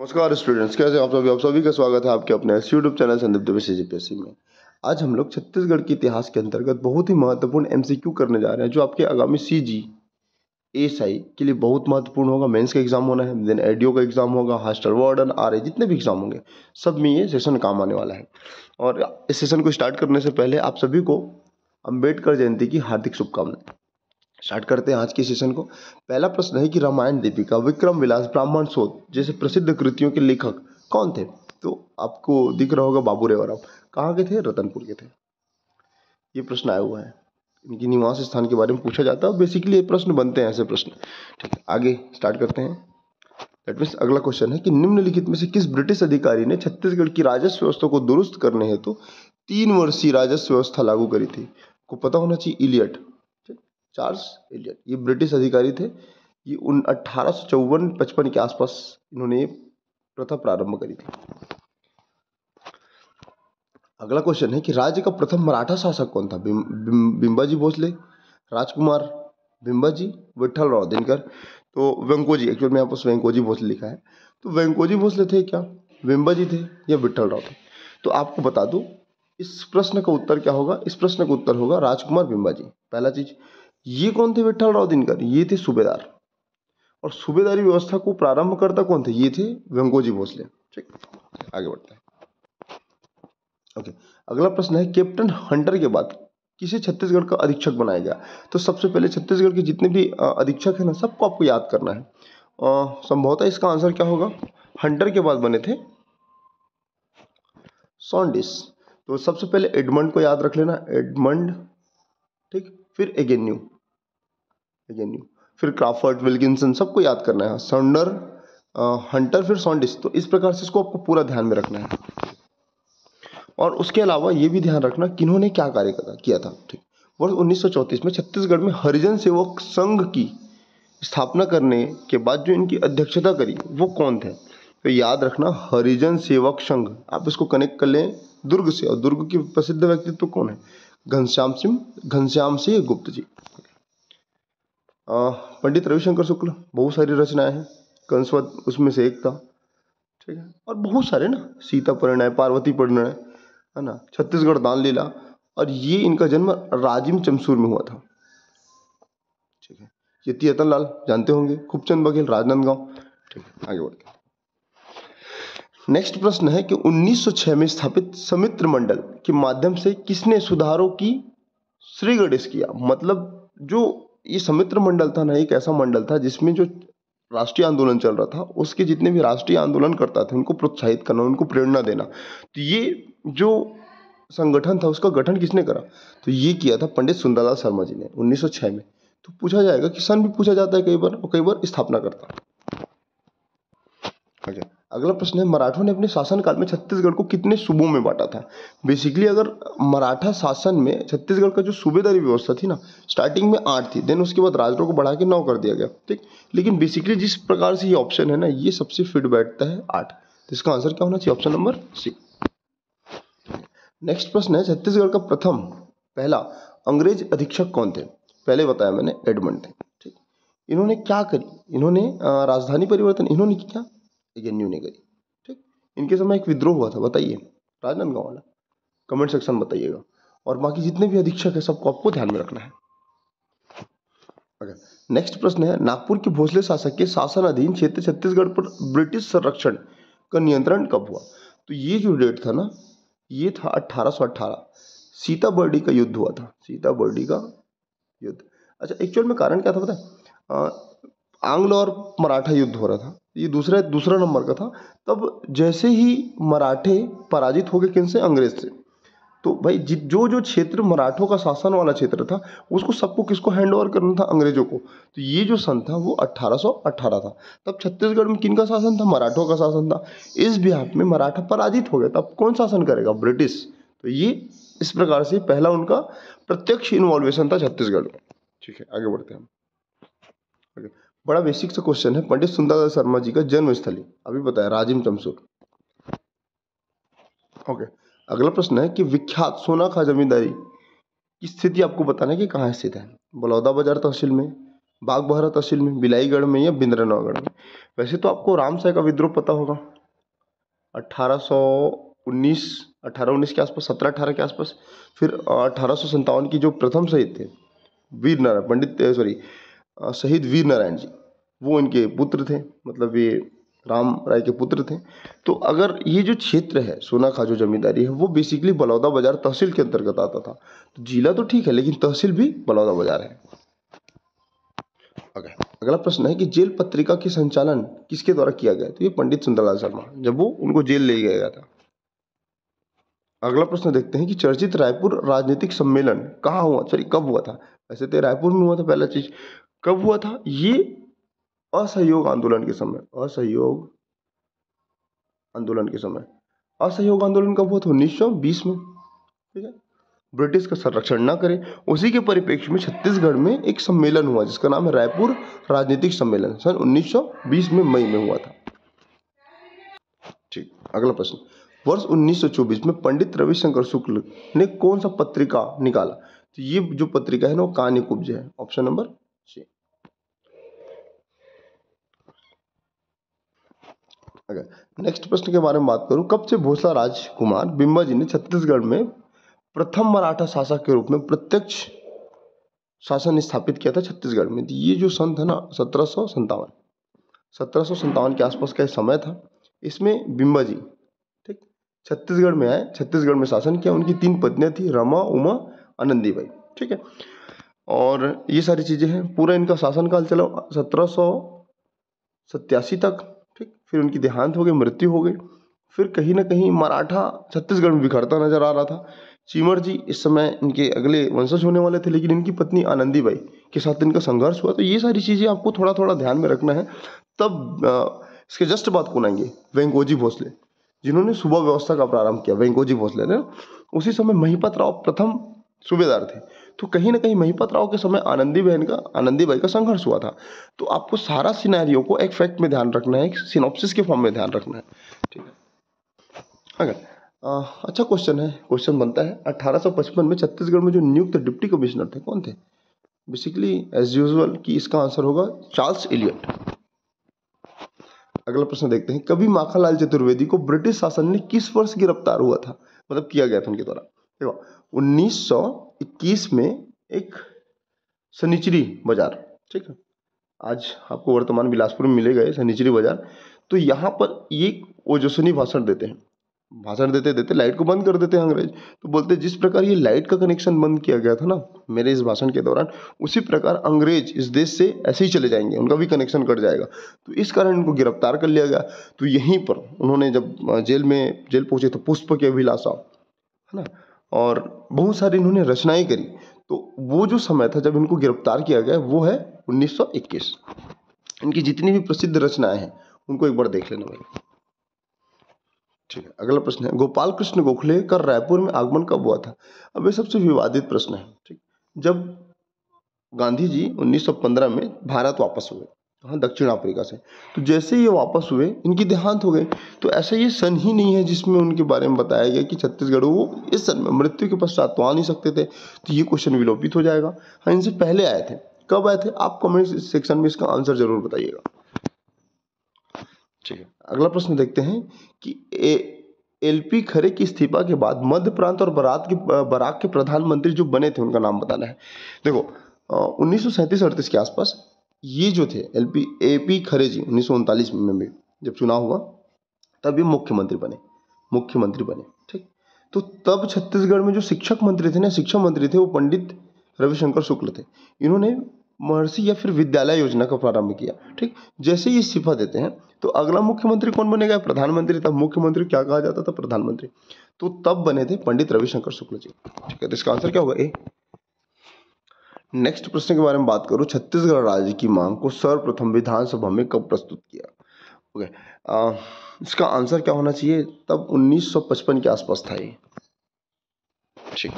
नमस्कार स्टूडेंट्स, कैसे आप सभी? आप सभी का स्वागत है आपके अपने यूट्यूब चैनल संदीप दिवसी जीपीएससी में। आज हम लोग छत्तीसगढ़ के इतिहास के अंतर्गत बहुत ही महत्वपूर्ण एमसीक्यू करने जा रहे हैं, जो आपके आगामी सी जी एस आई के लिए बहुत महत्वपूर्ण होगा। मेंस का एग्ज़ाम होना है देन एडियो का एग्ज़ाम होगा हॉस्टल वार्डन आरए जितने भी एग्ज़ाम होंगे, सब में ये सेशन काम आने वाला है। और इस सेशन को स्टार्ट करने से पहले आप सभी को अंबेडकर जयंती की हार्दिक शुभकामनाएँ। स्टार्ट करते हैं आज के सेशन को। पहला प्रश्न है कि रामायण दीपिका विक्रम विलास ब्राह्मण शोध जैसे प्रसिद्ध कृतियों के लेखक कौन थे? तो आपको दिख रहा होगा बाबू रेवराव कहाँ के थे? रतनपुर के थे। ये प्रश्न आया हुआ है। इनकी निवास स्थान के बारे में पूछा जाता है। बेसिकली ये प्रश्न बनते हैं ऐसे प्रश्न। ठीक है, आगे स्टार्ट करते हैं। दैट मीन्स अगला क्वेश्चन है कि निम्नलिखित में से किस ब्रिटिश अधिकारी ने छत्तीसगढ़ की राजस्व व्यवस्था को दुरुस्त करने हेतु तो तीन वर्षीय राजस्व व्यवस्था लागू करी थी? को पता होना चाहिए, इलियट। Charles Elliot. ये ब्रिटिश अधिकारी थे। ये उन अट्ठारह सौ के आसपास इन्होंने प्रथा प्रारंभ करी थी। अगला क्वेश्चन है कि राज्य का प्रथम मराठा शासक कौन था? बिम्बाजी भोसले, राजकुमार बिम्बाजी विठल राव दिनकर। तो वेंकोजी एक्चुअल में यहाँ वेंकोजी भोसले लिखा है। तो वेंकोजी भोसले थे क्या? बिम्बाजी थे या विठल राव थे? तो आपको बता दूँ, इस प्रश्न का उत्तर क्या होगा? इस प्रश्न का उत्तर होगा राजकुमार बिम्बाजी पहला चीज़ ये कौन थे विठल राव दिनकर? ये थे सूबेदार। और सूबेदारी व्यवस्था को प्रारंभ करता कौन थे? ये थे व्यंगोजी भोसले। ठीक, आगे बढ़ते हैं। ओके, अगला प्रश्न है, कैप्टन हंटर के बाद किसे छत्तीसगढ़ का अधीक्षक बनाया गया? तो सबसे पहले छत्तीसगढ़ के जितने भी अधीक्षक है ना, सबको आपको याद करना है। संभवतः इसका आंसर क्या होगा? हंटर के बाद बने थे सॉन्डिस तो सबसे पहले एडमंड को याद रख लेना। एडमंड, ठीक, फिर एगेन्यू। एगेन्यू फिर क्राफर्ड विल्किंसन सबको याद करना है। सॉन्डर हंटर फिर सॉन्डिस तो इस प्रकार से इसको आपको पूरा ध्यान में रखना है। और उसके अलावा ये भी ध्यान रखना किन्होंने क्या कार्य किया था। ठीक। वर्ष 1934 में छत्तीसगढ़ में हरिजन सेवक संघ की स्थापना करने के बाद जो इनकी अध्यक्षता करी, वो कौन थे? तो याद रखना हरिजन सेवक संघ। आप इसको कनेक्ट कर लें दुर्ग से। और दुर्ग की प्रसिद्ध व्यक्तित्व कौन है? घनश्याम सिंह घनश्याम सिंह गुप्त जी। पंडित रविशंकर शुक्ल, बहुत सारी रचनाएँ हैं। कंसवत उसमें से एक था, ठीक है? और बहुत सारे ना, सीता परिणय पार्वती परिणय है है ना? छत्तीसगढ़ दान लीला और ये इनका जन्म राजिम चमसूर में हुआ था। ठीक है? ये यतन लाल जानते होंगे? खूबचंद बघेल, राजनांदगांव। ठीक है, आगे बढ़ते नेक्स्ट प्रश्न है कि 1906 में स्थापित समित्र मंडल के माध्यम से किसने सुधारों की श्रीगणेश किया? मतलब जो ये समित्र मंडल था ना, एक ऐसा मंडल था जिसमें जो राष्ट्रीय आंदोलन चल रहा था, उसके जितने भी राष्ट्रीय आंदोलन करता थे, उनको प्रोत्साहित करना, उनको प्रेरणा देना। तो ये जो संगठन था, उसका गठन किसने करा? तो ये किया था पंडित सुंदरलाल शर्मा जी ने 1906 में। तो पूछा जाएगा किसान भी पूछा जाता है कई बार और कई बार स्थापना करता। है अगला प्रश्न है, मराठों ने अपने शासनकाल में छत्तीसगढ़ को कितने सूबों में बांटा था? बेसिकली अगर मराठा शासन में छत्तीसगढ़ का जो सूबेदारी व्यवस्था थी ना स्टार्टिंग में आठ थी देन उसके बाद राजरों को बढ़ा के नौ कर दिया गया, ठीक? लेकिन बेसिकली जिस प्रकार से ये ऑप्शन है ना, ये सबसे फिट बैठता है आठ। तो इसका आंसर क्या होना चाहिए? ऑप्शन नंबर सी नेक्स्ट प्रश्न है, छत्तीसगढ़ का प्रथम, पहला अंग्रेज़ अधीक्षक कौन थे? पहले बताया मैंने, एडमंड थे, ठीक? इन्होंने क्या करी? इन्होंने राजधानी परिवर्तन इन्होंने क्या? एजेन्यू ने करी। ठीक? इनके समय एक विद्रोह हुआ था, बताइए। राजनांदगांव वाला। कमेंट सेक्शन बताइएगा। और बाकी जितने भी अधीक्षक है, सबको आपको ध्यान में रखना है। नेक्स्ट प्रश्न है, नागपुर के भोसले शासक के शासन अधीन क्षेत्र छत्तीसगढ़ पर ब्रिटिश संरक्षण का नियंत्रण कब हुआ? तो ये जो डेट था ना, ये था 1818 सीता बर्डी का युद्ध हुआ था। सीता बर्डी का युद्ध। अच्छा एक्चुअल में कारण क्या था पता है? आंग्ल और मराठा युद्ध हो रहा था। ये दूसरा दूसरा नंबर का था। तब जैसे ही मराठे पराजित हो गए किन से? अंग्रेज़ से। तो भाई जो जो क्षेत्र मराठों का शासन वाला क्षेत्र था, उसको सबको किसको हैंड ओवर करना था? अंग्रेज़ों को। तो ये जो सन था, वो 1818 था। तब छत्तीसगढ़ में किन का शासन था? मराठों का शासन था। इस बिहार में मराठा पराजित हो गया। तब कौन शासन करेगा? ब्रिटिश। तो ये, इस प्रकार से पहला उनका प्रत्यक्ष इन्वॉल्वेशन था छत्तीसगढ़ में। ठीक है, आगे बढ़ते हैं बड़ा बेसिक सा क्वेश्चन है, पंडित सुंदरदास शर्मा जी का जन्म स्थली अभी बताया राजिम चमसूर। ओके अगला प्रश्न है कि विख्यात सोना खा जमींदारी की स्थिति आपको बताना है कि कहाँ स्थित है? बलौदा बाज़ार तहसील में, बागबहरा तहसील में, बिलाईगढ़ में या बिंद्रनौगढ़ में? वैसे तो आपको रामसाय का विद्रोह पता होगा। अट्ठारह सौ उन्नीस, अठारह उन्नीस के आसपास, सत्रह अठारह के आसपास, फिर अठारह की जो प्रथम शहीद थे वीर नारायण पंडित सॉरी शहीद वीर नारायण जी, वो इनके पुत्र थे मतलब ये राम राय के पुत्र थे। तो अगर ये जो क्षेत्र है सोनाखा जो जमींदारी है, वो बेसिकली बलौदा बाज़ार तहसील के अंतर्गत आता था। तो जिला तो ठीक है, लेकिन तहसील भी बलौदा बाज़ार है। अगर अगला प्रश्न है कि जेल पत्रिका के संचालन किसके द्वारा किया गया? तो ये पंडित सुंदरलाल शर्मा, जब वो उनको जेल ले गया था। अगला प्रश्न देखते हैं कि चर्चित रायपुर राजनीतिक सम्मेलन कहाँ हुआ? सॉरी, कब हुआ था? वैसे तो रायपुर में हुआ था, पहला चीज़। कब हुआ था? ये असहयोग आंदोलन के समय। असहयोग आंदोलन के समय। असहयोग आंदोलन कब हुआ था? उन्नीस सौ बीस में। ठीक है? ब्रिटिश का संरक्षण न करें। उसी के परिप्रेक्ष्य में छत्तीसगढ़ में एक सम्मेलन हुआ, जिसका नाम है रायपुर राजनीतिक सम्मेलन। सन 1920 में मई में हुआ था। ठीक, अगला प्रश्न। वर्ष 1924 में पंडित रविशंकर शुक्ल ने कौन सा पत्रिका निकाला? तो ये जो पत्रिका है ना, वो कहानी कुब्ज है। ऑप्शन नंबर सी अगर नेक्स्ट प्रश्न के बारे में बात करूँ, कब से भोसला राजकुमार बिम्बा जी ने छत्तीसगढ़ में प्रथम मराठा शासक के रूप में प्रत्यक्ष शासन स्थापित किया था छत्तीसगढ़ में? तो ये जो सन था ना, सत्रह सौ संतावन सत्रह सौ संतावन के आसपास का समय था। इसमें बिम्बा जी, ठीक? छत्तीसगढ़ में आए, छत्तीसगढ़ में शासन किया। उनकी तीन पत्नियाँ थी, रमा, उमा, आनंदी बाई ठीक है? और ये सारी चीज़ें हैं। पूरा इनका शासनकाल चला सत्रह सौ सत्यासी तक। फिर उनकी देहांत हो गई, मृत्यु हो गई। फिर कहीं ना कहीं मराठा छत्तीसगढ़ में बिखरता नज़र आ रहा था। चीमर जी इस समय इनके अगले वंशज होने वाले थे, लेकिन इनकी पत्नी आनंदी बाई के साथ इनका संघर्ष हुआ। तो ये सारी चीज़ें आपको थोड़ा थोड़ा ध्यान में रखना है। तब इसके जस्ट बात कौन आएँगे? वेंकोजी भोसले, जिन्होंने सुबह व्यवस्था का प्रारंभ किया, वेंकोजी भोसले ने? उसी समय महिपत राव प्रथम सूबेदार थे। तो कहीं ना कहीं महिपत राव के समय आनंदी बहन का आनंदी बाई का संघर्ष हुआ था। तो आपको सारा सिनेरियो को एक फैक्ट में ध्यान रखना है सिनॉप्सिस के फॉर्म में ध्यान रखना है। ठीक है? अगर आ, अच्छा क्वेश्चन है। क्वेश्चन बनता है 1855 में छत्तीसगढ़ में जो नियुक्त डिप्टी कमिश्नर थे कौन थे? बेसिकली एज यूजल कि इसका आंसर होगा चार्ल्स एलियट अगला प्रश्न देखते हैं। कभी माखनलाल चतुर्वेदी को ब्रिटिश शासन ने किस वर्ष गिरफ़्तार हुआ था? मतलब किया गया था उनके द्वारा। देखो 1921 में एक सनिचरी बाज़ार, ठीक है? आज आपको वर्तमान बिलासपुर में मिलेगा सनिचरी बाज़ार। तो यहाँ पर एक ओजस्वी भाषण देते हैं, भाषण देते देते लाइट को बंद कर देते हैं अंग्रेज़। तो बोलते जिस प्रकार ये लाइट का कनेक्शन बंद किया गया था ना, मेरे इस भाषण के दौरान, उसी प्रकार अंग्रेज़ इस देश से ऐसे ही चले जाएँगे, उनका भी कनेक्शन कट जाएगा। तो इस कारण इनको गिरफ़्तार कर लिया गया। तो यहीं पर उन्होंने जब जेल में, जेल पहुँचे तो पुष्प के अभिलाषा, है ना? और बहुत सारी इन्होंने रचनाएँ करी। तो वो जो समय था जब इनको गिरफ़्तार किया गया, वो है उन्नीस सौ इक्कीस। इनकी जितनी भी प्रसिद्ध रचनाएँ हैं, उनको एक बार देख लेना भाई। ठीक है, अगला प्रश्न है गोपाल कृष्ण गोखले का रायपुर में आगमन कब हुआ था? अब ये सबसे विवादित प्रश्न है, ठीक। जब गांधी जी 1915 में भारत वापस हुए हाँ दक्षिण अफ्रीका से। तो जैसे ये वापस हुए, इनकी देहांत हो गए तो ऐसा ये सन ही नहीं है जिसमें उनके बारे में बताया गया कि छत्तीसगढ़ वो इस सन में मृत्यु के पश्चात तो आ नहीं सकते थे। तो ये क्वेश्चन विलोपित हो जाएगा। हाँ इनसे पहले आए थे। कब आए थे? आप कमेंट सेक्शन में इसका आंसर ज़रूर बताइएगा। ठीक है। अगला प्रश्न देखते हैं कि ए एलपी खरे की इस्तीफा के बाद मध्य प्रांत और बरात के, बराक के प्रधानमंत्री जो बने थे, उनका नाम बताना है। देखो उन्नीस सौ के आसपास ये जो थे L P A P Khare ji, उन्नीस में भी जब चुनाव हुआ, तब ये मुख्यमंत्री बने मुख्यमंत्री बने, ठीक? तो तब छत्तीसगढ़ में जो शिक्षक मंत्री थे ना शिक्षा मंत्री थे वो पंडित रविशंकर शुक्ल थे। इन्होंने महर्षि या फिर विद्यालय योजना का प्रारंभ किया, ठीक? जैसे ही इस्तीफा देते हैं तो अगला मुख्यमंत्री कौन बनेगा? प्रधानमंत्री। तब मुख्यमंत्री क्या कहा जाता था? प्रधानमंत्री। तो तब बने थे पंडित रविशंकर शुक्ल जी, ठीक है? तो इसका आंसर क्या होगा? ए। नेक्स्ट प्रश्न के बारे में बात करूँ छत्तीसगढ़ राज्य की मांग को सर्वप्रथम विधानसभा में कब प्रस्तुत किया? ओके आ, इसका आंसर क्या होना चाहिए? तब 1955 के आसपास था ये। ठीक।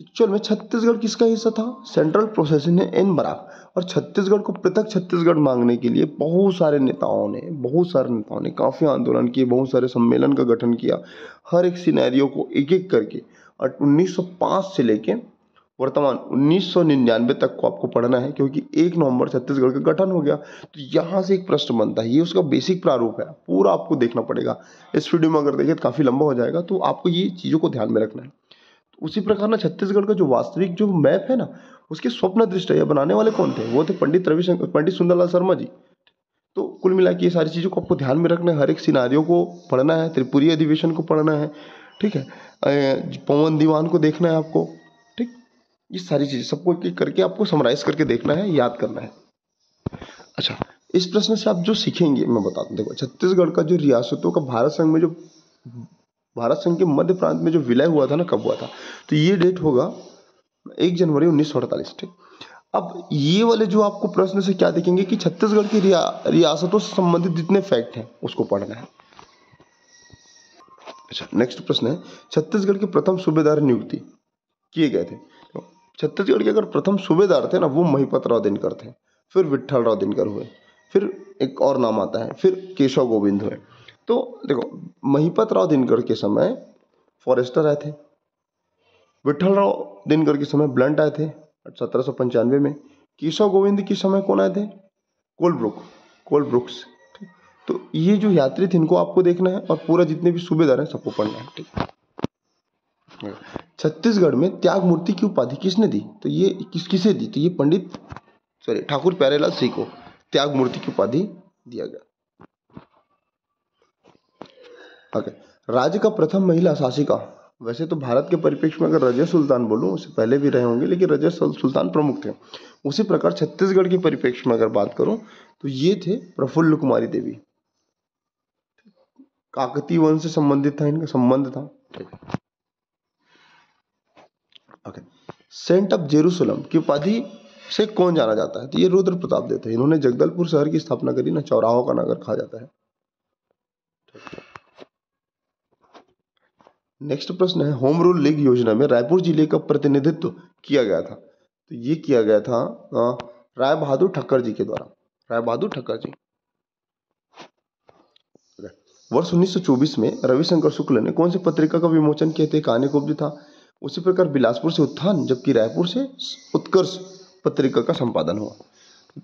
एक्चुअल में छत्तीसगढ़ किसका हिस्सा था? सेंट्रल प्रोसेसिंग है एन बराक और छत्तीसगढ़ को पृथक छत्तीसगढ़ मांगने के लिए बहुत सारे नेताओं ने बहुत सारे नेताओं ने काफ़ी आंदोलन किए बहुत सारे सम्मेलन का गठन किया हर एक सिनेरियो को एक एक करके। और 1905 से लेके वर्तमान 1999 तक को आपको पढ़ना है, क्योंकि एक नवंबर छत्तीसगढ़ का गठन हो गया। तो यहाँ से एक प्रश्न बनता है, ये उसका बेसिक प्रारूप है, पूरा आपको देखना पड़ेगा। इस वीडियो में अगर देखें तो काफ़ी लंबा हो जाएगा तो आपको ये चीज़ों को ध्यान में रखना है। तो उसी प्रकार ना, छत्तीसगढ़ का जो वास्तविक जो मैप है ना, उसके स्वप्न दृष्ट है बनाने वाले कौन थे? वो थे पंडित रविशंकर पंडित सुंदरलाल शर्मा जी। तो कुल मिला ये सारी चीज़ों को आपको ध्यान में रखना है, हर एक सिनारियों को पढ़ना है, त्रिपुरी अधिवेशन को पढ़ना है, ठीक है? पवन दीवान को देखना है आपको। ये सारी चीज़ें सबको एक करके आपको समराइज करके देखना है याद करना है। अच्छा इस प्रश्न से आप जो सीखेंगे मैं बता हूँ। देखो छत्तीसगढ़ का जो रियासतों का भारत संघ में जो भारत संघ के मध्य प्रांत में जो विलय हुआ था ना कब हुआ था? तो ये डेट होगा एक जनवरी उन्नीस सौ अड़तालीस ठीक? अब ये वाले जो आपको प्रश्न से क्या देखेंगे कि छत्तीसगढ़ की रिया, रियासतों से संबंधित जितने फैक्ट हैं उसको पढ़ना है। अच्छा नेक्स्ट प्रश्न है। छत्तीसगढ़ के प्रथम सूबेदार नियुक्ति किए गए थे। छत्तीसगढ़ के अगर प्रथम सूबेदार थे ना, वो महिपत राव दिनकर थे, फिर विट्ठल राव दिनकर हुए, फिर एक और नाम आता है, फिर केशव गोविंद हुए। तो देखो, महिपत राव दिनकर के समय फॉरेस्टर आए थे विट्ठल राव दिनकर के समय ब्लंट आए थे, सत्रह सौ पंचानवे में, केशव गोविंद के समय कौन आए थे? कोलब्रुक, कोलब्रुक्स तो ये जो यात्री थे, इनको आपको देखना है और पूरा जितने भी सूबेदार हैं, सबको पढ़ना है, ठीक। छत्तीसगढ़ में त्याग मूर्ति की उपाधि किसने दी? तो ये किस, किसे दी? तो ये पंडित सॉरी ठाकुर प्यारेलाल सिंह को त्याग मूर्ति की उपाधि दिया गया। ओके राज्य का प्रथम महिला शासिका। वैसे तो भारत के परिप्रेक्ष्य में अगर रजय सुल्तान बोलूँ, उससे पहले भी रहे होंगे, लेकिन रजय सुल्तान प्रमुख थे। उसी प्रकार छत्तीसगढ़ के परिप्रेक्ष्य में अगर बात करूँ तो ये थे प्रफुल्ल कुमारी देवी। काकतीय वंश से संबंधित था, इनका संबंध था। ओके सेंट ऑफ़ जेरूसलम की उपाधि से कौन जाना जाता है? तो ये रुद्र प्रताप देते हैं। इन्होंने जगदलपुर शहर की स्थापना करी, ना चौराहों का नगर कहा जाता है। नेक्स्ट प्रश्न है, होम रूल लीग योजना में रायपुर ज़िले का प्रतिनिधित्व किया गया था। तो ये किया गया था राय बहादुर ठक्कर जी के द्वारा। राय बहादुर ठक्कर जी। वर्ष 1924 में रविशंकर शुक्ल ने कौन सी पत्रिका का विमोचन किया थे? कहानी कुब्ज था। उसी प्रकार बिलासपुर से उत्थान, जबकि रायपुर से उत्कर्ष पत्रिका का संपादन हुआ।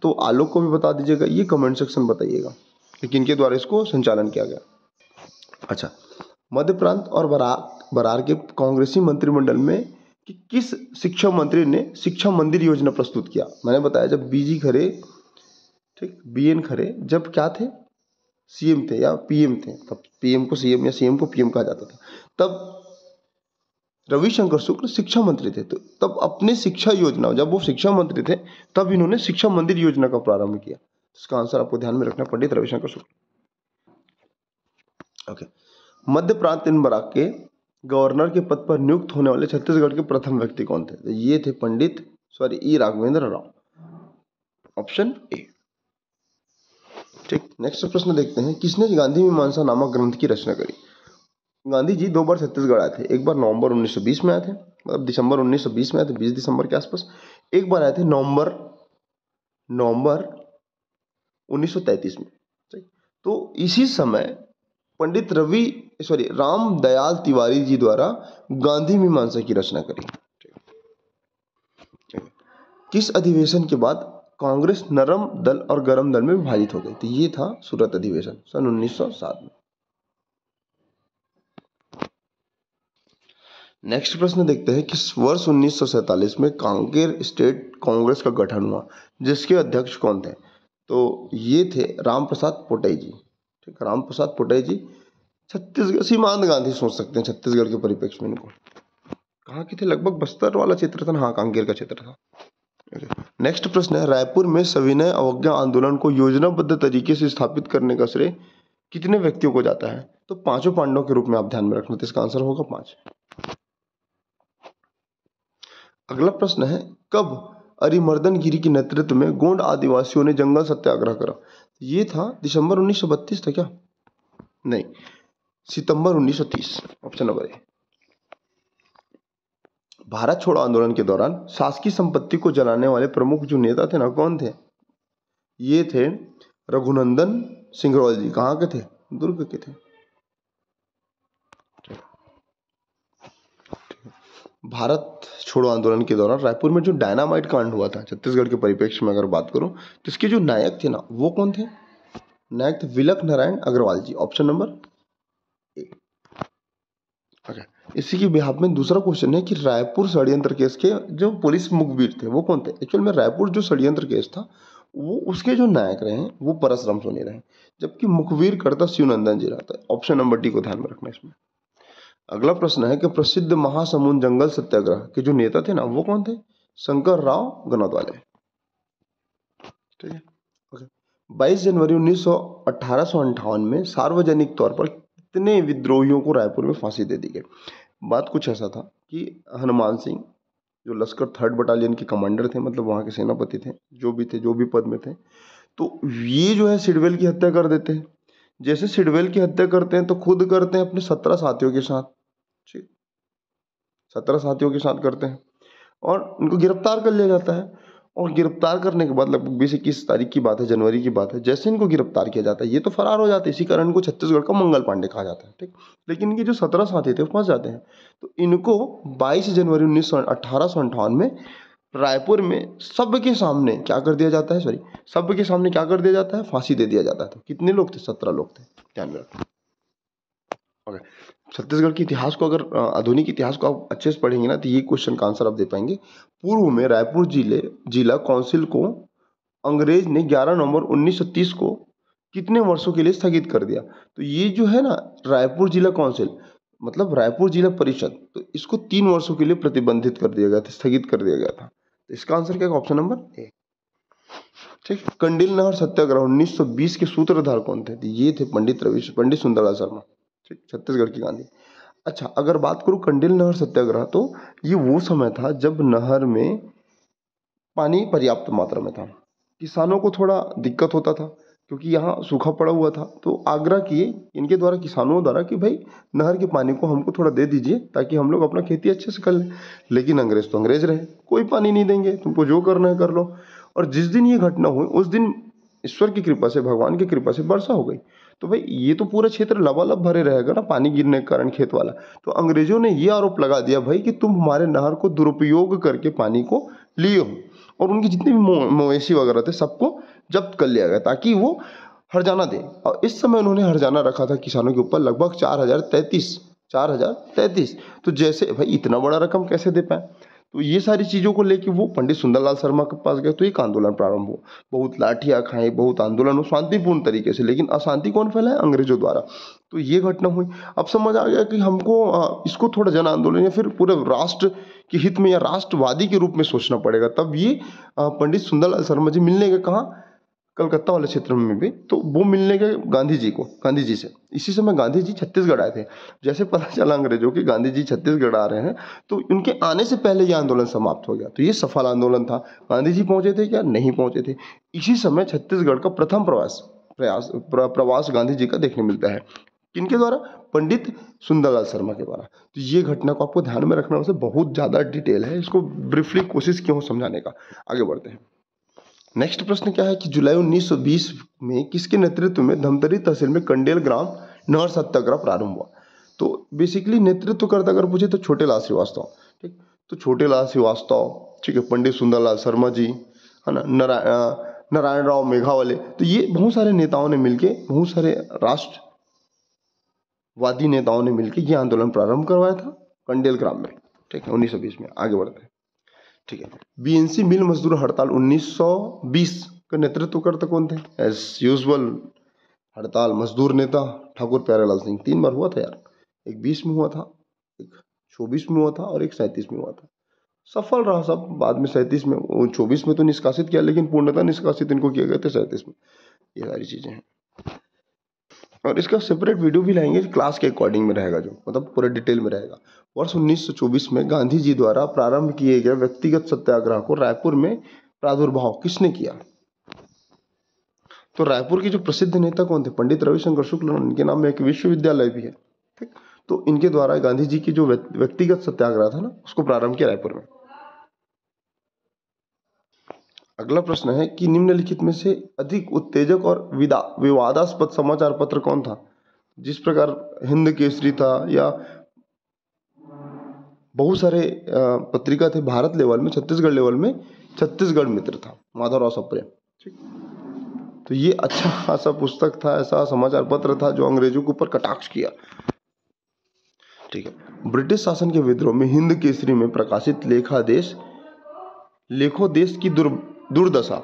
तो आलोक को भी बता दीजिएगा, ये कमेंट सेक्शन बताइएगा, कि किनके द्वारा इसको संचालन किया गया। अच्छा मध्य प्रांत और बरार बरार के कांग्रेसी मंत्रिमंडल में कि किस शिक्षा मंत्री ने शिक्षा मंदिर योजना प्रस्तुत किया? मैंने बताया जब बीजी खरे, ठीक बी एन खरे, जब क्या थे? सीएम थे या पीएम थे, तब पीएम को सीएम या सीएम को पीएम कहा जाता था। तब रविशंकर शुक्ल शिक्षा मंत्री थे। तो तब अपने शिक्षा योजना, जब वो शिक्षा मंत्री थे, तब इन्होंने शिक्षा मंदिर योजना का प्रारंभ किया। इसका आंसर आपको ध्यान में रखना, पंडित रविशंकर शुक्ल। ओके मध्य प्रांत इन बराक के गवर्नर के पद पर नियुक्त होने वाले छत्तीसगढ़ के प्रथम व्यक्ति कौन थे? तो ये थे Pandit sorry E Raghavendra Rao. Option A ठीक नेक्स्ट प्रश्न देखते हैं। किसने गांधी मीमांसा नामक ग्रंथ की रचना करी? गांधी जी दो बार छत्तीसगढ़ आए थे। एक बार नवंबर 1920 में आए थे मतलब दिसंबर 1920 में आए थे 20 दिसंबर के आसपास। एक बार आए थे नवंबर नवंबर 1933 में तो इसी समय पंडित रवि, सॉरी, राम दयाल तिवारी जी द्वारा गांधी मीमांसा की रचना करी। किस अधिवेशन के बाद कांग्रेस नरम दल और गरम दल में विभाजित हो गई तो ये था सूरत अधिवेशन, सन 1907 में। नेक्स्ट प्रश्न देखते हैं कि वर्ष उन्नीस सौ सैंतालीस में कांकेर स्टेट कांग्रेस का गठन हुआ, जिसके अध्यक्ष कौन थे? तो ये थे राम प्रसाद पोटई जी। ठीक राम प्रसाद पोटई जी, छत्तीसगढ़ सीमांत गांधी सोच सकते हैं छत्तीसगढ़ के परिप्रेक्ष्य में इनको। कहाँ के थे? लगभग बस्तर वाला क्षेत्र था ना? हाँ कांकेर का क्षेत्र था। नेक्स्ट प्रश्न है, रायपुर में सविनय अवज्ञा आंदोलन को योजनाबद्ध तरीके से स्थापित करने का श्रेय कितने व्यक्तियों को जाता है? तो पाँचों पांडवों के रूप में आप ध्यान में रखना तो इसका आंसर होगा पाँच। अगला प्रश्न है, कब अरिमर्दन गिरी के नेतृत्व में गोंड आदिवासियों ने जंगल सत्याग्रह करा? ये था दिसंबर 1932 था क्या? नहीं, सितंबर 1930 ऑप्शन नंबर ए। भारत छोड़ो आंदोलन के दौरान शासकीय संपत्ति को जलाने वाले प्रमुख जो नेता थे ना, कौन थे? ये थे रघुनंदन सिंगरौल जी कहाँ के थे? दुर्ग के थे। भारत छोड़ो आंदोलन के दौरान रायपुर में जो डायनामाइट कांड हुआ था, छत्तीसगढ़ के परिप्रेक्ष्य में अगर बात करूँ तो इसके जो नायक थे ना, वो कौन थे? नायक थे विलक Narayan Agarwal ji. Option number okay इसी के बिहाफ में दूसरा क्वेश्चन है कि रायपुर षड्यंत्र केस के जो पुलिस मुखबिर थे, वो कौन थे? एक्चुअल में रायपुर जो षड्यंत्र केस था, वो उसके जो नायक रहे वो परसराम सोनी रहे जबकि मुखबिर करता शिवनंदन जी रहता है। ऑप्शन नंबर डी को ध्यान में रखना इसमें। अगला प्रश्न है कि प्रसिद्ध महासमुंद जंगल सत्याग्रह के जो नेता थे ना, वो कौन थे? शंकर राव गनौत वाले ठीक है? ओके बाईस जनवरी उन्नीस सौ अठारह में सार्वजनिक तौर पर कितने विद्रोहियों को रायपुर में फांसी दे दी गई? बात कुछ ऐसा था कि हनुमान सिंह, जो लश्कर थर्ड बटालियन के कमांडर थे मतलब वहाँ के सेनापति थे, जो भी थे, जो भी पद में थे तो ये जो है सिडवेल की हत्या कर देते हैं। जैसे सिडवेल की हत्या करते हैं तो खुद करते हैं अपने सत्रह साथियों के साथ। ठीक। सत्रह साथियों के साथ करते हैं। और उनको गिरफ़्तार कर लिया जाता है। और गिरफ़्तार करने के बाद लगभग बीस इक्कीस तारीख की बात है, जनवरी की बात है। जैसे इनको गिरफ़्तार किया जाता है, ये तो फरार हो जाते हैं। इसी कारण इनको छत्तीसगढ़ का मंगल पांडे कहा जाता है, ठीक। लेकिन इनके जो सत्रह साथी थे फंस जाते हैं। तो इनको बाईस जनवरी उन्नीस सौ अठारह सौ अंठावन में रायपुर में सबके सामने क्या कर दिया जाता है, सॉरी सबके सामने क्या कर दिया जाता है? फांसी दे दिया जाता है कितने लोग थे? सत्रह लोग थे। ध्यान में ओके। छत्तीसगढ़ के इतिहास को अगर आधुनिक इतिहास को आप अच्छे से पढ़ेंगे ना तो ये क्वेश्चन का आंसर आप दे पाएँगे। पूर्व में रायपुर ज़िले, जिला काउंसिल को अंग्रेज़ ने 11 नवंबर 1930 को कितने वर्षों के लिए स्थगित कर दिया? तो ये जो है ना, रायपुर जिला काउंसिल मतलब रायपुर जिला परिषद तो इसको तीन वर्षों के लिए प्रतिबंधित कर दिया गया था, स्थगित कर दिया गया था। तो इसका आंसर क्या ऑप्शन नंबर ए ठीक? कंडिल नहर सत्याग्रह 1920 के सूत्रधार कौन थे? तो ये थे पंडित रवि पंडित सुंदरलाल शर्मा। ठीक, छत्तीसगढ़ की गांधी। अच्छा अगर बात करूँ कंडिल नहर सत्याग्रह तो ये वो समय था जब नहर में पानी पर्याप्त मात्रा में था। किसानों को थोड़ा दिक्कत होता था, क्योंकि यहाँ सूखा पड़ा हुआ था। तो आग्रह किए इनके द्वारा, किसानों द्वारा कि भाई, नहर के पानी को हमको थोड़ा दे दीजिए, ताकि हम लोग अपना खेती अच्छे से कर लें। लेकिन अंग्रेज़ तो अंग्रेज़ रहे, कोई पानी नहीं देंगे, तुमको जो करना है कर लो। और जिस दिन ये घटना हुई, उस दिन ईश्वर की कृपा से, भगवान की कृपा से वर्षा हो गई। तो भाई, ये तो पूरा क्षेत्र लबालब भरे रहेगा ना पानी गिरने के कारण खेत वाला। तो अंग्रेज़ों ने ये आरोप लगा दिया, भाई, कि तुम हमारे नहर को दुरुपयोग करके पानी को लिए हो और उनकी जितने भी मवेशी वगैरह थे, सबको जब्त कर लिया गया ताकि वो हरजाना दे। और इस समय उन्होंने हरजाना रखा था किसानों के ऊपर लगभग चार हज़ार तैतीस, चार हज़ार तैतीस। तो जैसे, भाई, इतना बड़ा रकम कैसे दे पाए? तो ये सारी चीज़ों को लेकर वो पंडित सुंदरलाल शर्मा के पास गए तो एक आंदोलन प्रारंभ हुआ। बहुत लाठियाँ खाएँ बहुत आंदोलन हो शांतिपूर्ण तरीके से, लेकिन अशांति कौन फैलाए अंग्रेज़ों द्वारा। तो ये घटना हुई। अब समझ आ गया कि हमको इसको थोड़ा जन आंदोलन या फिर पूरे राष्ट्र के हित में या राष्ट्रवादी के रूप में सोचना पड़ेगा। तब ये पंडित सुंदरलाल शर्मा जी मिलने के कहा? कलकत्ता वाले क्षेत्र में भी तो वो मिलने गए गांधी जी को गांधी जी से। इसी समय गांधी जी छत्तीसगढ़ आए थे। जैसे पता चला अंग्रेज़ों की गांधी जी छत्तीसगढ़ आ रहे हैं तो उनके आने से पहले ये आंदोलन समाप्त हो गया। तो ये सफल आंदोलन था। गांधी जी पहुँचे थे क्या नहीं पहुँचे थे? इसी समय छत्तीसगढ़ का प्रथम प्रवास, प्रयास प्रवास गांधी जी का देखने मिलता है। किनके द्वारा? पंडित सुंदरलाल शर्मा के द्वारा। तो ये घटना को आपको ध्यान में रखना वैसे बहुत ज़्यादा डिटेल है। इसको ब्रीफली कोशिश क्यों समझाने का। आगे बढ़ते हैं। नेक्स्ट प्रश्न क्या है कि जुलाई 1920 में किसके नेतृत्व में धमतरी तहसील में कंडेल ग्राम नहर सत्याग्रह प्रारंभ हुआ? तो बेसिकली नेतृत्व करता अगर पूछे तो छोटे लाल श्रीवास्तव। ठीक? तो छोटे लाल श्रीवास्तव, ठीक है, पंडित सुंदरलाल शर्मा जी, है ना नारायण नारायण राव मेघावाले तो ये बहुत सारे नेताओं ने मिलके, बहुत सारे राष्ट्रवादी नेताओं ने मिलके ये आंदोलन प्रारंभ करवाया था, कंडेल ग्राम में। ठीक है, उन्नीस सौ बीस में, आगे बढ़ते हैं। ठीक है। बीएनसी मिल मजदूर हड़ताल 1920 का नेतृत्व करते कौन थे? एज यूजल हड़ताल मजदूर नेता ठाकुर प्यारेलाल सिंह। तीन बार हुआ था यार। एक बीस में हुआ था, एक चौबीस में हुआ था और एक सैंतीस में हुआ था। सफल रहा सब, बाद में सैंतीस में चौबीस में तो निष्कासित किया, लेकिन पूर्णतः निष्कासित इनको किए गए थे सैंतीस में। ये सारी चीज़ें हैं। और इसका सेपरेट वीडियो भी लाएँगे क्लास के अकॉर्डिंग में रहेगा जो मतलब पूरे डिटेल में रहेगा। वर्ष 1924 में गांधी जी द्वारा प्रारंभ किए गए व्यक्तिगत सत्याग्रह को रायपुर में प्रादुर्भाव किसने किया? तो रायपुर के जो प्रसिद्ध नेता कौन थे? पंडित रविशंकर शुक्ल, इनके नाम में एक विश्वविद्यालय भी है, ठीक? तो इनके द्वारा गांधी जी की जो व्यक्तिगत सत्याग्रह था ना, उसको प्रारंभ किया रायपुर में। अगला प्रश्न है कि निम्नलिखित में से अधिक उत्तेजक और विवादास्पद समाचार पत्र कौन था? जिस प्रकार हिंद केसरी था या बहुत सारे पत्रिका थे भारत लेवल में छत्तीसगढ़ लेवल में छत्तीसगढ़ मित्र था माधवराव सप्रे। ठीक। तो ये अच्छा खासा पुस्तक था ऐसा समाचार पत्र था जो अंग्रेज़ों के ऊपर कटाक्ष किया। ठीक है। ब्रिटिश शासन के विद्रोह में हिंद केसरी में प्रकाशित लेखादेश लेखो देश की दुर दुर्दशा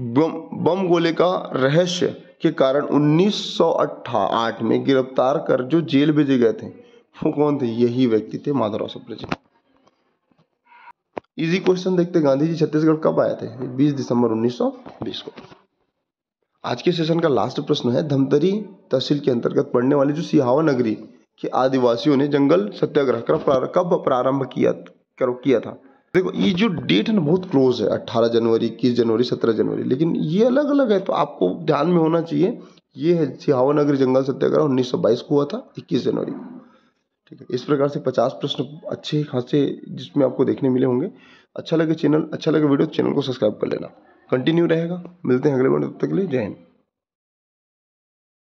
बम बम गोले का रहस्य के कारण 1908 में गिरफ़्तार कर जो जेल भेजे गए थे वो कौन थे? यही व्यक्ति थे माधवराव सप्रे जी। इजी क्वेश्चन देखते गांधी जी छत्तीसगढ़ कब आए थे? 20 दिसंबर 1920 को। आज के सेशन का लास्ट प्रश्न है। धमतरी तहसील के अंतर्गत पड़ने वाली जो सिहावा नगरी के आदिवासियों ने जंगल सत्याग्रह का कब प्रारंभ किया, करो, किया था? देखो, ये जो डेट है ना, बहुत क्लोज है। अट्ठारह जनवरी, इक्कीस जनवरी, सत्रह जनवरी। लेकिन ये अलग अलग है तो आपको ध्यान में होना चाहिए। ये है सिहावा नगरी जंगल सत्याग्रह उन्नीस सौ बाईस को हुआ था, इक्कीस जनवरी। को ठीक है। इस प्रकार से पचास प्रश्न अच्छे खासे जिसमें आपको देखने मिले होंगे। अच्छा लगे चैनल अच्छा लगे वीडियो चैनल को सब्सक्राइब कर लेना। कंटिन्यू रहेगा। मिलते हैं अगले वीडियो तब तक के लिए। जय हिंद।